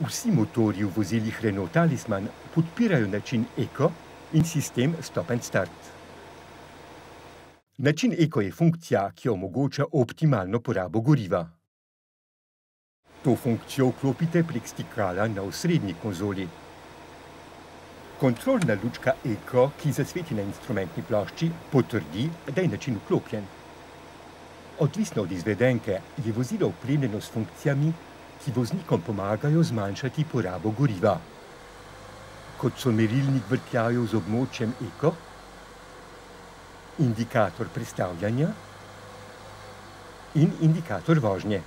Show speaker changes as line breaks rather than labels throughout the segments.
Vsi motorji v vozilih Renault Talisman podpirajo način Eco in sistem Stop and Start. Način Eco je funkcija, ki omogoča optimalno porabo goriva. To funkcijo vklopite prek stikala na osrednji konzoli. Kontrolna lučka Eco, ki zasveti na instrumentni plošči, potrdi, da je način vklopljen. Odvisno od izvedenke je vozilo opremljeno s funkcijami, ki voznikom pomagajo zmanjšati porabo goriva, kot so merilnik vrtljajev z območjem Eco, indikator prestavljanja in indikator vožnje.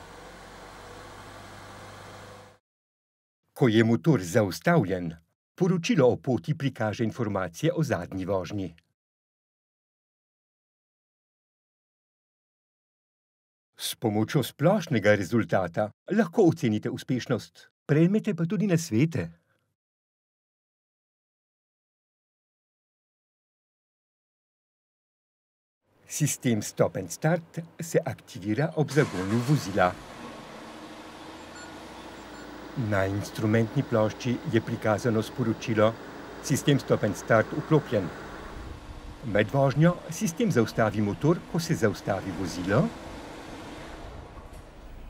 Ko je motor zaustavljen, poročilo o poti prikaže informacije o zadnji vožnji. S pomočjo splošnega rezultata lahko ocenite uspešnost, prejmete pa tudi nasvete. Sistem Stop and Start se aktivira ob zagonu vozila. Na instrumentni plošči je prikazano sporočilo: Sistem Stop and Start vklopljen. Med vožnjo sistem zaustavi motor, ko se zaustavi vozilo.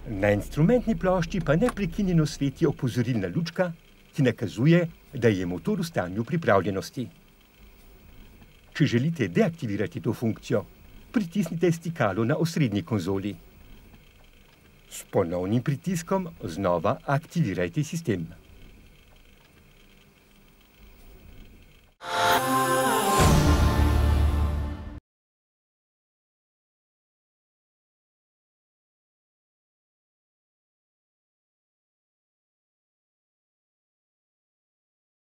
Na instrumentni plošči pa neprekinjeno sveti opozorilna lučka, ki nakazuje, da je motor v stanju pripravljenosti. Če želite deaktivirati to funkcijo, pritisnite stikalo na osrednji konzoli. S ponovnim pritiskom znova aktivirajte sistem.